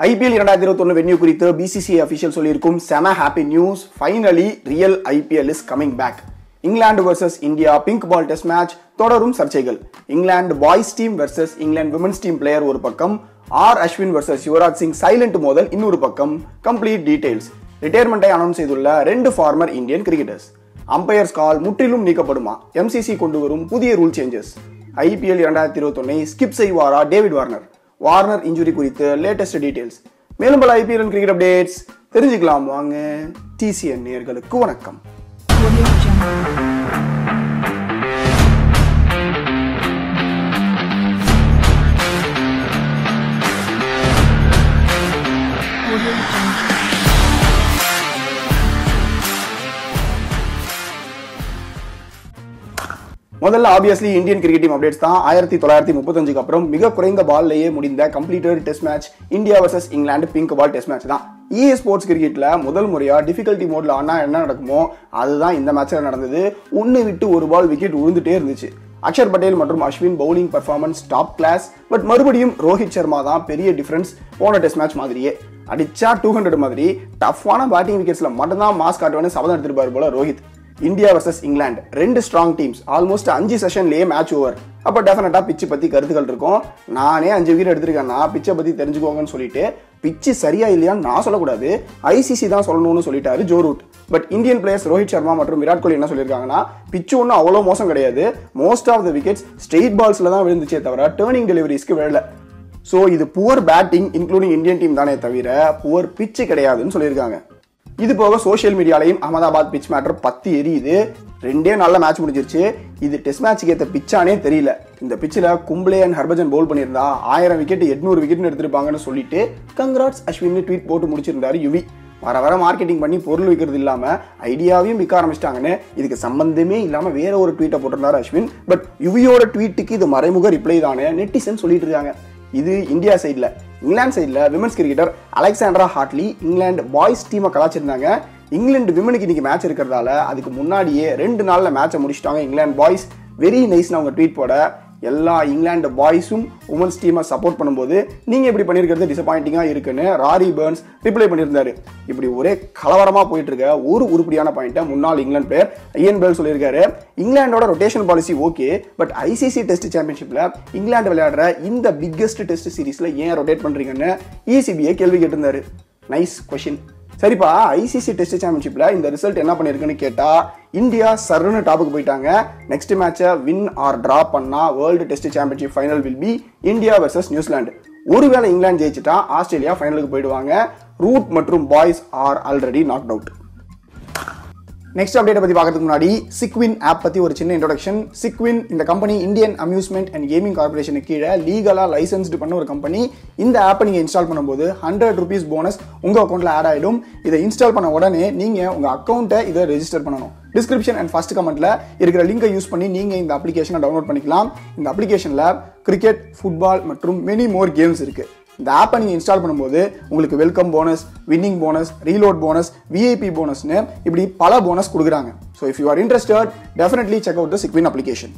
IPL இரண்டாயிரத்தி இருபத்தொன்று venue குறித்து பிசிசிஐ அஃபிஷியல் சொல்லியிருக்கும் செம happy news finally real IPL is coming back England versus India pink ball test match தொடரும் சர்ச்சைகள். England boys team versus England women's team player ஒரு பக்கம். R Ashwin versus Yuvraj Singh silent மோதல் இன்னொரு பக்கம். Complete details ரிட்டையர்மெண்ட்டை announce செய்துள்ள ரெண்டு former Indian cricketers umpires call முற்றிலும் நீக்கப்படுமா? எம்சிசி கொண்டு வரும் புதிய ரூல் சேஞ்சஸ் ஐபிஎல் இரண்டாயிரத்தி இருபத்தொன்னை ஸ்கிப் செய்வாரா டேவிட் வார்னர்? வார்னர் இன்ஜுரி குறித்து லேட்டஸ்ட் டீடைல்ஸ் மேலும் பல ஐபிஎல் கிரிக்கெட் அப்டேட்ஸ் தெரிஞ்சுக்கலாம். வாங்க டிசிஎன் நேர்களுக்கு வணக்கம். முதல்ல obviously Indian cricket team updates தான். ஆயிரத்தி தொள்ளாயிரத்தி முப்பத்தஞ்சுக்கு அப்புறம் மிக குறைந்த பால்லேயே முடிந்த completed test match India versus England pink ball test match தான். இஏ ஸ்போர்ட்ஸ் கிரிக்கெட்டில் முதல் முறையாக டிஃபிகல்ட்டி மோட்ல ஆனால் என்ன நடக்குமோ அதுதான் இந்த மேட்ச்சில் நடந்தது. ஒன்று விட்டு ஒரு பால் விக்கெட் விழுந்துட்டே இருந்துச்சு. அக்ஷர் பட்டேல் மற்றும் Ashwin bowling performance top class but மறுபடியும் ரோஹித் சர்மா தான் பெரிய டிஃபரன்ஸ் போன டெஸ்ட் மேட்ச் மாதிரியே. அடிச்சா டூ ஹண்ட்ரட் மாதிரி டஃப்பான பேட்டிங் விக்கெட்ஸில் மட்டும்தான் மாஸ் காட்டுவேன்னு சபதம் எடுத்துருப்பார் போல ரோஹித். இந்தியா வர்சஸ் இங்கிலாந்து ரெண்டு ஸ்ட்ராங் டீம்ஸ் ஆல்மோஸ்ட் அஞ்சு செஷன்லேயே மேட்ச் ஓவர் அப்போ டெஃபினட்டாக பிச்சு பற்றி கருத்துக்கள் இருக்கும். நானே அஞ்சு விக்கெட் நான் பிச்சை பற்றி தெரிஞ்சுக்கோங்கன்னு சொல்லிட்டு பிச்சு சரியா இல்லையான்னு நான் சொல்லக்கூடாது. ஐசிசி தான் சொல்லணும்னு சொல்லிட்டாரு Joe Root but Indian players Rohit Sharma மற்றும் விராட் கோலி என்ன சொல்லியிருக்காங்கன்னா பிச்சு ஒன்றும் அவ்வளோ மோசம் கிடையாது. Most of the wickets straight பால்ஸில் தான் விழுந்துச்சே தவிர டேர்னிங் டெலிவரிஸ்க்கு விழல. ஸோ இது poor batting including Indian team தானே தவிர புவர் பிச்சு கிடையாதுன்னு சொல்லியிருக்காங்க. இது போக சோஷியல் மீடியாலையும் அகமதாபாத் பிச் மேட்டர் பத்து எரியுது. ரெண்டே நல்ல மேட்ச் முடிஞ்சிருச்சு. இது டெஸ்ட் மேட்ச்க்கு ஏற்ற பிச்சானே தெரியல. இந்த பிச்சில் கும்ப்ளே அண்ட் ஹர்பஜன் பவுல் பண்ணியிருந்தா ஆயிரம் விக்கெட் எட்நூறு விக்கெட்னு எடுத்திருப்பாங்கன்னு சொல்லிட்டு கங்க்ராட்ஸ் அஸ்வின் ட்வீட் போட்டு முடிச்சிருந்தாரு யுவி. வர வர மார்க்கெட்டிங் பண்ணி பொருள் விற்கிறது இல்லாமல் ஐடியாவையும் விற்க ஆரம்பிச்சிட்டாங்கன்னு இதுக்கு சம்பந்தமே இல்லாமல் வேற ஒரு ட்வீட்டை போட்டிருந்தார் அஸ்வின். பட் யுவியோட ட்வீட்டுக்கு இது மறைமுக ரிப்ளை தானே நெட்டிசன் சொல்லிட்டு இருக்காங்க. இது இந்தியா சைடில் இங்கிலாந்து சைடில் women's cricketer Alexandra Hartley England boys டீமை கலாச்சிருந்தாங்க. இங்கிலாந்து விமனுக்கு இன்னைக்கு மேட்ச் இருக்கிறதால அதுக்கு முன்னாடியே ரெண்டு நாளில் மேட்சை முடிச்சிட்டாங்க இங்கிலாந்து பாய்ஸ் வெரி நைஸ்னு அவங்க ட்வீட் போட. எல்லா இங்கிலாந்து பாய்ஸும் உமன்ஸ் டீமை சப்போர்ட் பண்ணும்போது நீங்கள் இப்படி பண்ணியிருக்கிறது டிசப்பாயிண்டிங்காக இருக்குன்னு ராரி பேர்ன்ஸ் ரிப்ளை பண்ணியிருந்தாரு. இப்படி ஒரே கலவரமாக போயிட்டு இருக்க ஒரு உருப்படியான பாயிண்ட்டை முன்னாள் இங்கிலாந்து பிளேயர் ஐயன் பெல் சொல்லியிருக்காரு. இங்கிலாண்டோட rotation policy okay but ICC test சாம்பியன்ஷிப்பில் England விளையாடுற இந்த பிக்கெஸ்ட் டெஸ்ட் சீரீஸில் ஏன் ரொட்டேட் பண்ணுறீங்கன்னு இசிபியை கேள்வி கேட்டிருந்தாரு. நைஸ் கொஷின் சரிப்பா ஐசிசி டெஸ்ட் சாம்பியன்ஷிப்பில் இந்த ரிசல்ட் என்ன பண்ணிருக்குன்னு கேட்டால் இந்தியா சர்னு டாப்புக்கு போயிட்டாங்க. நெக்ஸ்ட் மேட்சை வின் ஆர் ட்ரா பண்ணால் world test championship final will be India versus New Zealand ஒருவேளை இங்கிலாந்து ஜெயிச்சிட்டா ஆஸ்திரேலியா ஃபைனலுக்கு போயிடுவாங்க. ரூட் மற்றும் boys are already knock out next update பத்தி பார்க்கறதுக்கு முன்னாடி சிக்வின் ஆப் பத்தி ஒரு சின்ன இன்ட்ரோடக்ஷன் சிக்வின் இந்த company Indian amusement and gaming கார்பரேஷனுக்கு கீழே லீகலா லைசன்ஸ்டு பண்ண ஒரு கம்பெனி இந்த ஆப்பை நீங்க இன்ஸ்டால் பண்ணும்போது ஹண்ட்ரட் ருபீஸ் போனஸ் உங்க அக்கௌண்ட்ல ஆட் ஆயிடும். இதை இன்ஸ்டால் பண்ண உடனே நீங்க உங்க அக்கௌண்ட்டை இதை ரெஜிஸ்டர் பண்ணணும். டிஸ்கிரிப்ஷன் அண்ட் ஃபர்ஸ்ட் கமெண்ட்ல இருக்கிற லிங்கை யூஸ் பண்ணி நீங்க இந்த அப்ளிகேஷனை டவுன்லோட் பண்ணிக்கலாம். இந்த அப்ளிகேஷன்ல கிரிக்கெட் ஃபுட்பால் மற்றும் மெனி மோர் கேம்ஸ் இருக்கு. இந்த ஆப்பை நீங்கள் இன்ஸ்டால் பண்ணும்போது உங்களுக்கு welcome bonus winning bonus reload bonus VIP போனஸ்னு இப்படி பல போனஸ் கொடுக்குறாங்க. So if you are interested definitely check out the சிக்வின் application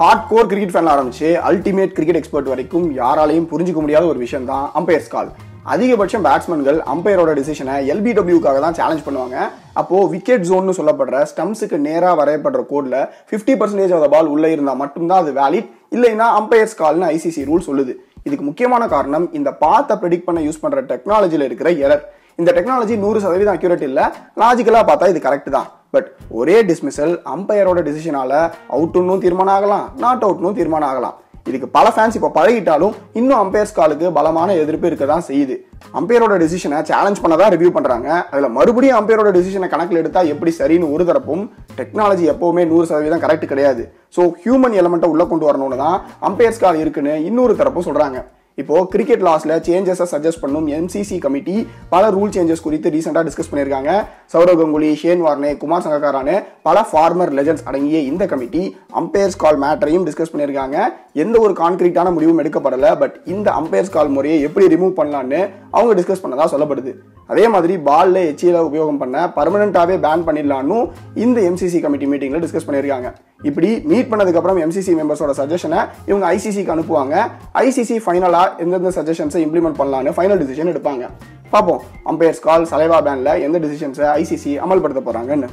hard core cricket fan ஆரம்பிச்சு அல்டிமேட் கிரிக்கெட் எக்ஸ்பர்ட் வரைக்கும் யாராலையும் புரிஞ்சுக்க முடியாத ஒரு விஷயம் தான் அம்பையர்ஸ் கால் அதிகபட்சம் பேட்ஸ்மேன்கள் அம்பையரோட டிசிஷனை எல்பிடபிள்யூக்காக தான் சேலஞ்ச் பண்ணுவாங்க. அப்போது விக்கெட் ஜோன்னு சொல்லப்படுற ஸ்டம்ஸுக்கு நேராக வரையப்படுற கோடில் ஃபிஃப்டி பர்சன்டேஜ் ஆஃப் பால் உள்ளே இருந்தால் மட்டும்தான் அது வேலிட் இல்லைன்னா அம்பையர்ஸ் கால்னு ஐசிசி ரூல் சொல்லுது. இதுக்கு முக்கியமான காரணம் இந்த பாத்தை ப்ரெடிக்ட் பண்ண யூஸ் பண்ற டெக்னாலஜியில் இருக்கிற எரர் இந்த டெக்னாலஜி நூறு சதவீதம் அக்யூரேட் இல்ல. லாஜிக்கலா பார்த்தா இது கரெக்ட் தான். பட் ஒரே டிஸ்மிசல் அம்பையரோட டிசிஷனால அவுட்டுன்னும் தீர்மானம் ஆகலாம் நாட் அவுட்னும் தீர்மானம் ஆகலாம். இதுக்கு பல ஃபேன்ஸ் இப்போ பழகிட்டாலும் இன்னும் அம்பையர்ஸ் காலுக்கு பலமான எதிர்ப்பு இருக்க தான் செய்யுது. அம்பையரோட டிசிஷனை சேலஞ்ச் பண்ண தான் ரிவ்யூ பண்ணுறாங்க அதில் மறுபடியும் அம்பையரோட டிசிஷனை கணக்கில் எடுத்தால் எப்படி சரின்னு ஒரு தரப்பும் டெக்னாலஜி எப்போவுமே நூறு சதவீதம் கரெக்ட் கிடையாது. ஸோ ஹியூமன் எலமெண்ட்டை உள்ளே கொண்டு வரணும்னு தான் அம்பையர்ஸ் கால் இருக்குன்னு இன்னொரு தரப்பும் சொல்கிறாங்க இப்போ கிரிக்கெட் லாஸ்ல சேஞ்சஸை சஜஸ்ட் பண்ணும் எம்சிசி கமிட்டி பல ரூல் சேஞ்சஸ் குறித்து ரீசெண்டாக டிஸ்கஸ் பண்ணியிருக்காங்க. சௌரவ் கங்குலி ஷேன் வார்னே குமார் சங்கக்காரானு பல ஃபார்மர் லெஜண்ட்ஸ் அடங்கிய இந்த கமிட்டி அம்பையர்ஸ் கால் மேட்டரையும் டிஸ்கஸ் பண்ணியிருக்காங்க. எந்த ஒரு கான்கிரீட்டான முடிவும் எடுக்கப்படலை பட் இந்த அம்பையர்ஸ் கால் முறையை எப்படி ரிமூவ் பண்ணலான்னு அவங்க டிஸ்கஸ் பண்ணதாக சொல்லப்படுது. அதே மாதிரி பால்ல எச்சியில உபயோகம் பண்ண பர்மனண்டாவே பேன் பண்ணிடலான்னு இந்த எம்சிசி கமிட்டி மீட்டிங்ல டிஸ்கஸ் பண்ணியிருக்காங்க. இப்படி மீட் பண்ணதுக்கு அப்புறம் எம்சிசி மெம்பர்ஸோட சஜஷனை இவங்க ஐசிசிக்கு அனுப்புவாங்க. ஐசிசி ஃபைனலா எந்தெந்த சஜஷன்ஸை இம்ப்ளிமெண்ட் பண்ணலான்னு ஃபைனல் டிசிஷன் எடுப்பாங்க. பார்ப்போம். அம்பையர்ஸ் கால் சலைவா பேன்ல எந்த டிசிஷன்ஸை ஐசிசி அமல்படுத்த போறாங்கன்னு.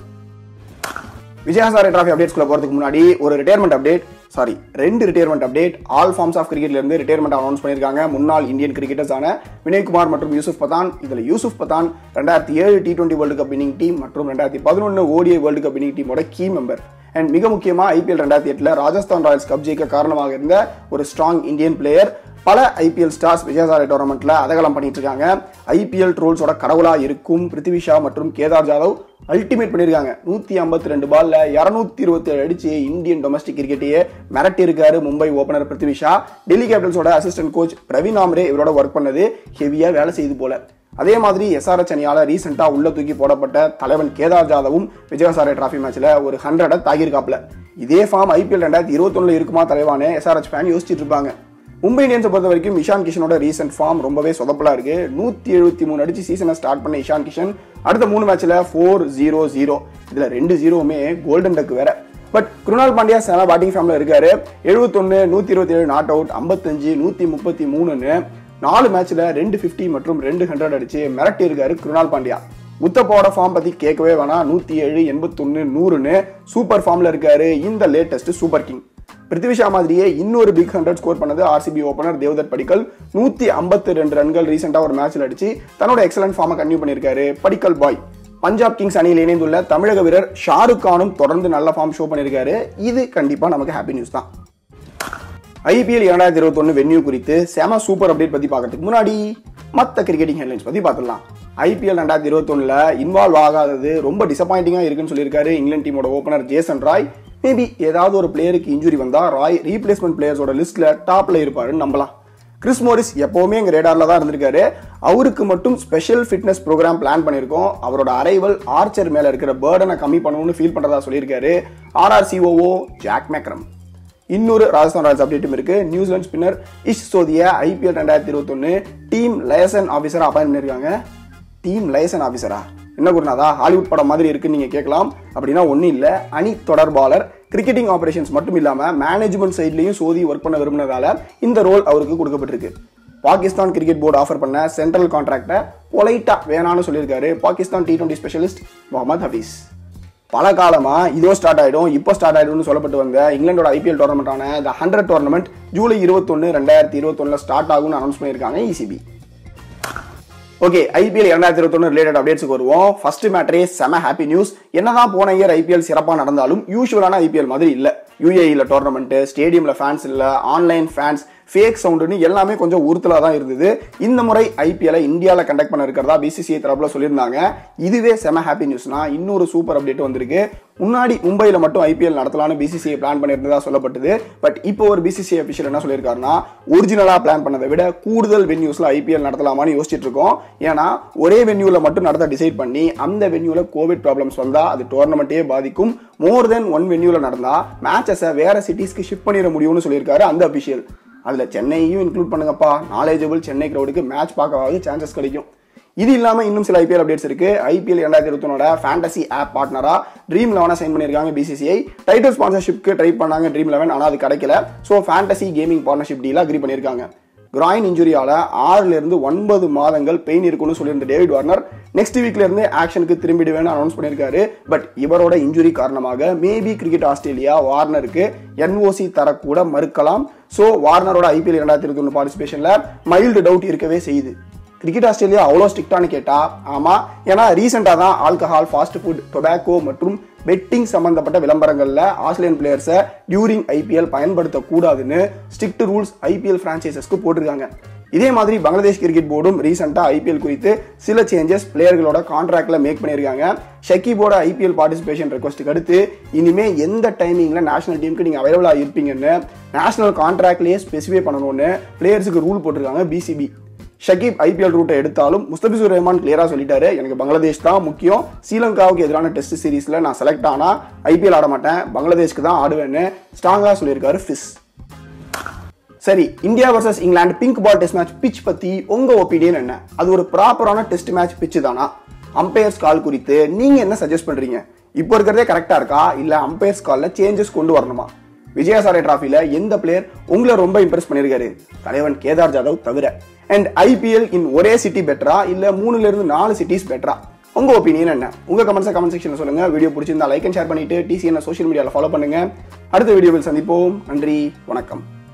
விஜயஹாசாரே டிராஃபி அப்டேட்ஸ்குள்ள போறதுக்கு முன்னாடி ஒரு ரிட்டையர்மெண்ட் அப்டேட் சாரி ரெண்டு retirement update all forms of கிரிக்கெட்லேருந்து retirement announce பண்ணியிருக்காங்க. முன்னாள் இந்தியன் கிரிக்கெட்டர்ஸான வினய்குமார் மற்றும் யூசுப் பதான். இதில் யூசுப் பதான் ரெண்டாயிரத்தி ஏழு T twenty world cup winning team மற்றும் ரெண்டாயிரத்தி பதினொன்று ஓடிஐ வேர்ல்டு கப் வினிங் டீமோட கீ மெம்பர் அண்ட் மிக முக்கியமாக ஐபிஎல் ரெண்டாயிரத்தி எட்டில் ராஜஸ்தான் ராயல்ஸ் கப் ஜெயிக்க காரணமாக இருந்த ஒரு ஸ்ட்ராங் இந்தியன் பிளேயர் பல ஐபிஎல் ஸ்டார்ஸ் விஜயசாலை டோர்னமெண்ட்டில் அதகலம் பண்ணிட்டு இருக்காங்க. ஐபிஎல் ட்ரோல்ஸோட கடவுளாக இருக்கும். பிருத்திவி ஷா மற்றும் கேதார் ஜாதவ் அல்டிமேட் பண்ணியிருக்காங்க நூற்றி ஐம்பத்தி ரெண்டு பாலில் இரநூத்தி இருபத்தி ஏழு அடிச்சு இந்தியன் டொமஸ்டிக் கிரிக்கெட்டையே மிரட்டி இருக்காரு மும்பை ஓப்பனர் பிருத்திவி ஷா. டெல்லி கேபிட்டல்ஸோட அசிஸ்டன்ட் கோச் பிரவீன் ஆம்ரே இவரோட ஒர்க் பண்ணது ஹெவியாக வேலை செய்து போல. அதே மாதிரி எஸ்ஆர்எச் அணியால ரீசெண்டாக உள்ள தூக்கி போடப்பட்ட தலைவன் கேதார் ஜாதவும் விஜயசாரை டிராஃபி மேட்ச்சில் ஒரு ஹண்ட்ரடை தாக்கியிருக்காப்ல இதே ஃபார்ம் ஐபிஎல் ரெண்டாயிரத்தி இருபத்தொன்னில் இருக்குமா தலைவானே எஸ்ஆர்எச் ஃபேன் யோசிச்சுட்டு இருப்பாங்க. மும்பை இந்தியன்ஸை பொறுத்த வரைக்கும் இஷான் கிஷனோட ரீசெண்ட் ஃபார்ம் ரொம்பவே சொதப்பலாக இருக்கு. நூற்றி எழுபத்தி மூணு அடிச்சு சீசனை ஸ்டார்ட் பண்ண இஷான் கிஷன். அடுத்த மூணு மேட்ச்சில் ஃபோர் ஜீரோ ஜீரோ இதில் ரெண்டு ஜீரோவுமே கோல்டன் டக் வேற. பட் குருணால் பாண்டியா சில பேட்டிங் ஃபார்மில் இருக்காரு. எழுபத்தொன்னு நூற்றி இருபத்தி ஏழு நாட் அவுட் ஐம்பத்தஞ்சு நூற்றி முப்பத்தி மூணுன்னு. நாலு மேட்ச்சில் ரெண்டு ஃபிஃப்டி மற்றும் ரெண்டு ஹண்ட்ரட் அடிச்சு மிரட்டி இருக்காரு குருணால் பாண்டியா உத்தப்போட ஃபார்ம் பத்தி கேட்கவே வேணாம். நூத்தி ஏழு எண்பத்தொன்னு நூறுன்னு. சூப்பர் ஃபார்ம்ல இருக்காரு இந்த லேட்டஸ்ட் சூப்பர் கிங் பிருத்திவிஷா மாதிரியே இன்னொரு பிக் ஹண்ட்ரட் ஸ்கோர் பண்ணது ஆர்சிபி ஓப்பனர் தேவதர் படிக்கல். நூற்றி ஐம்பத்தி ரெண்டு ரன்கள் ரீசெண்டாக ஒரு மேட்ச்சில் அடிச்சு தன்னோட எக்ஸலன்ட் ஃபார்மை கன்டினியூ பண்ணியிருக்காரு. படிக்கல் பாய் பஞ்சாப் கிங்ஸ் அணியில் இணைந்துள்ள தமிழக வீரர் ஷாருக் கானும் தொடர்ந்து நல்ல ஃபார்ம் ஷோ பண்ணியிருக்காரு. இது கண்டிப்பாக நமக்கு ஹாப்பி நியூஸ் தான். ஐபிஎல் இரண்டாயிரத்தி இருபத்தொன்னு வென்யூ குறித்து செம சூப்பர் அப்டேட் பற்றி பார்க்கறதுக்கு முன்னாடி மற்ற கிரிக்கெட்டிங் ஹெட்லைன்ஸ் பற்றி பார்த்துடலாம். ஐபிஎல் ரெண்டாயிரத்தி இருபத்தொன்னில் இன்வால்வ் ஆகாதது ரொம்ப டிசப்பாயிண்டிங்காக இருக்குன்னு சொல்லியிருக்காரு இங்கிலாந்து டீமோட ஓப்பனர் ஜேசன் ராய். மேபி ஏதாவது ஒரு பிளேயருக்கு இன்ஜுரி வந்தால் ராய் ரீப்ளேஸ்மெண்ட் பிளேயர்ஸோட லிஸ்ட்ல டாப்ல இருப்பாருன்னு நம்பலாம். கிறிஸ் மோரிஸ் எப்போவுமே எங்கள் ரேடாரில் தான் இருந்திருக்காரு. அவருக்கு மட்டும் ஸ்பெஷல் ஃபிட்னஸ் ப்ரோக்ராம் பிளான் பண்ணியிருக்கோம் அவரோட அரைவல் ஆர்ச்சர் மேலே இருக்கிற பேர்டனை கம்மி பண்ணணும்னு ஃபீல் பண்ணுறதா சொல்லியிருக்காரு. ஆர்ஆர்சிஓஓ ஜாக் மேக்ரம் இன்னொரு ராஜஸ்தான் ராயல்ஸ் அப்டேட்டும் இருக்கு. நியூசிலாந்து ஸ்பின்னர் இஷ் சோதிய ஐபிஎல் ரெண்டாயிரத்தி இருபத்தொன்னு. டீம் லைசன் ஆஃபீஸராக அப்பாயின் பண்ணியிருக்காங்க டீம் லைசன் ஆஃபீஸரா என்ன குருநாதா? ஹாலிவுட் படம் மாதிரி இருக்குன்னு நீங்கள் கேட்கலாம். அப்படின்னா ஒன்றும் இல்லை. அணி தொடர்பாளர். கிரிக்கெட்டிங் ஆப்ரேஷன்ஸ் மட்டும் இல்லாமல் மேனேஜ்மெண்ட் சைட்லேயும் சோதி ஒர்க் பண்ண விரும்பினதால இந்த ரோல் அவருக்கு கொடுக்கப்பட்டிருக்கு. பாகிஸ்தான் கிரிக்கெட் போர்டு ஆஃபர் பண்ண சென்ட்ரல் கான்ட்ராக்டை பொலைட்டாக வேணான்னு சொல்லியிருக்காரு Pakistan T twenty specialist Mohammad Hafeez. பல காலமாக இதோ ஸ்டார்ட் ஆகிடும் இப்போ ஸ்டார்ட் ஆயிடும்னு சொல்லப்பட்டு வந்த இங்கிலாண்டோட ஐபிஎல் டோர்னமெண்ட்டான த ஹண்ட்ரட் டோர்னமெண்ட் ஜூலை இருபத்தொன்று ரெண்டாயிரத்தி இருபத்தொன்னில் ஸ்டார்ட் ஆகும்னு அனௌன்ஸ் பண்ணியிருக்காங்க இசிபி ஓகே ஐபிஎல் இரண்டாயிரத்தி இருபத்தொன்னு ரிலேட்டட் அப்டேட்ஸ்க்கு வருவோம். ஃபர்ஸ்ட் மேட்டரே செம ஹாப்பி நியூஸ் என்னதான் போன இயர் ஐபிஎல் சிறப்பாக நடந்தாலும் யூஸ்வலான ஐபிஎல் மாதிரி இல்லை. யூஏஇல டோர்னமெண்ட் ஸ்டேடியம்ல ஃபேன்ஸ் இல்லை ஆன்லைன் ஃபேன்ஸ் ஃபேக் சவுண்டுன்னு எல்லாமே கொஞ்சம் உறுத்தலாக தான் இருந்தது. இந்த முறை ஐபிஎல்ல இந்தியாவில் கண்டக்ட் பண்ண இருக்கிறதா பிசிசிஐ தரப்பில் சொல்லியிருந்தாங்க. இதுவே செம ஹாப்பி நியூஸ்னா இன்னொரு சூப்பர் அப்டேட் வந்திருக்கு. முன்னாடி மும்பையில் மட்டும் ஐபிஎல் நடத்தலாம்னு பிசிசிஐ பிளான் பண்ணியிருந்ததா சொல்லப்பட்டது. பட் இப்போ ஒரு பிசிசிஐ அஃபிஷியல் என்ன சொல்லியிருக்காருன்னா ஒரிஜினலாக பிளான் பண்ணதை விட கூடுதல் வென்யூஸில் ஐபிஎல் நடத்தலாமான்னு யோசிச்சுட்டு இருக்கோம். ஏன்னா ஒரே வென்யூவில் மட்டும் நடத்த டிசைட் பண்ணி அந்த வென்யூவில் கோவிட் ப்ராப்ளம்ஸ் வந்தால் அது டோர்னமெண்ட்டே பாதிக்கும். மோர் தென் ஒன் வென்யூவில் நடந்தால் மேட்சஸை வேறு சிட்டிஸ்க்கு ஷிஃப்ட் பண்ணிட முடியும்னு சொல்லியிருக்காரு அந்த அஃபிஷியல் அதில் சென்னையும் இன்க்ளூட் பண்ணுங்கப்பா. நாலேஜபிள் சென்னை க்ரௌடுக்கு மேட்ச் பார்க்கவாது சான்சஸ் கிடைக்கும். இது இல்லாமல் இன்னும் சில ஐபிஎல் அப்டேட்ஸ் இருக்கு. ஐபிஎல் இரண்டாயிரத்தி இருபத்தொன்னோட ஃபேண்டசி ஆப் பார்ட்னராக ட்ரீம் லெவனை சைன் பண்ணியிருக்காங்க பிசிசிஐ டைட்டில் ஸ்பான்சர்ஷிப்க்கு ட்ரை பண்ணாங்க ட்ரீம் லெவன் ஆனால் அது கிடைக்கல. ஸோ ஃபேண்டசி கேமிங் பார்ட்னர்ஷிப் டீலாக அக்ரி பண்ணியிருக்காங்க. கிராயின் இன்ஜுரியால ஆறுலேருந்து ஒன்பது மாதங்கள் பெயின் இருக்கும்னு சொல்லியிருந்த டேவிட் வார்னர் நெக்ஸ்ட் வீக்ல இருந்து ஆக்ஷனுக்கு திரும்பிடுவேன்னு அனௌன்ஸ் பண்ணியிருக்காரு. பட் இவரோட இன்ஜுரி காரணமாக மேபி கிரிக்கெட் ஆஸ்திரேலியா வார்னருக்கு என்ஓசி தரக்கூட மறுக்கலாம். ஸோ வார்னரோட ஐபிஎல் இரண்டாயிரத்தி இருபத்தி ஒன்று பார்ட்டிசிபேஷன்ல மைல்டு டவுட் இருக்கவே செய்யுது. கிரிக்கெட் ஆஸ்திரேலியா அவ்வளோ ஸ்ட்ரிக்டானு கேட்டா ஆமா. ஏன்னா ரீசெண்டாக தான் ஆல்கஹால் ஃபாஸ்ட் ஃபுட் டொபாக்கோ மற்றும் பெட்டிங் சம்பந்தப்பட்ட விளம்பரங்களில் ஆஸ்திரேலியன் பிளேயர்ஸை டியூரிங் ஐபிஎல் பயன்படுத்தக்கூடாதுன்னு ஸ்ட்ரிக்ட் ரூல்ஸ் ஐபிஎல் ஃப்ரான்ச்சைசஸ்க்கு போட்டிருக்காங்க. இதே மாதிரி பங்களாதேஷ் கிரிக்கெட் போர்டும் ரீசெண்டாக ஐபிஎல் குறித்து சில சேஞ்சஸ் பிளேயர்களோட கான்ட்ராக்டில் மேக் பண்ணியிருக்காங்க. ஷக்கீபோட ஐபிஎல் பார்ட்டிசிபேஷன் ரெக்வஸ்ட்டுக்கு அடுத்து இனிமேல் எந்த டைமிங்கில் நேஷனல் டீமுக்கு நீங்கள் அவைலபிளாக இருப்பீங்கன்னு நேஷனல் கான்ட்ராக்ட்லேயே ஸ்பெசிஃபை பண்ணணும்னு பிளேயர்ஸுக்கு ரூல் போட்டிருக்காங்க பிசிபி ஷகீப் ஐபிஎல் ரூட்டை எடுத்தாலும் முஸ்தபிசுர் ரஹ்மான் கிளியராக சொல்லிட்டாரு. எனக்கு பங்களாதேஷ் தான் முக்கியம். ஸ்ரீலங்காவுக்கு எதிரான டெஸ்ட் சீரீஸில் நான் செலக்ட் ஆனால் ஐபிஎல் ஆட மாட்டேன். பங்களாதேஷ்க்கு தான் ஆடுவேன்னு ஸ்ட்ராங்காக சொல்லியிருக்காரு ஃபிஸ் சரி India versus England pink ball test match pitch பற்றி உங்கள் ஒப்பீனியன் என்ன? அது ஒரு ப்ராப்பரான டெஸ்ட் மேட்ச் பிச்சு தானா? அம்பையர்ஸ் கால் குறித்து நீங்கள் என்ன சஜஸ்ட் பண்ணுறீங்க இப்போ இருக்கிறதே கரெக்டாக இருக்கா? இல்லை அம்பையர்ஸ் காலில் சேஞ்சஸ் கொண்டு வரணுமா? விஜயசாரை டிராஃபியில் எந்த பிளேயர் உங்களை ரொம்ப இம்ப்ரெஸ் பண்ணியிருக்காரு? தலைவன் கேதார் ஜாதவ் தவிர. அண்ட் ஐபிஎல் இன் ஒரே சிட்டி பெட்டரா இல்லை மூணுலேருந்து நாலு சிட்டிஸ் பெட்டரா உங்க ஒப்பீனியன் என்ன? உங்க கமெண்ட்ஸ் கமெண்ட் செக்ஷன் சொல்லுங்க. வீடியோ பிடிச்சிருந்தா லைக் அண்ட் ஷேர் பண்ணிட்டு டிசிஎன் சோஷியல் மீடியாவில் ஃபாலோ பண்ணுங்க. அடுத்த வீடியோவில் சந்திப்போம். நன்றி. வணக்கம்.